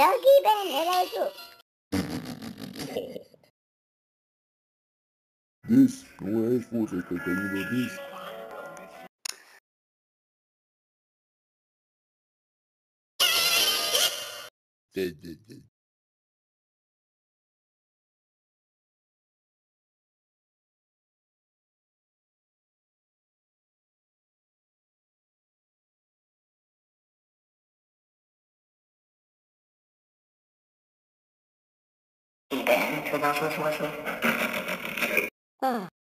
Doggy ben helal This no es você que está indo This. Dead, dead, dead. 日本人说他说说嗯。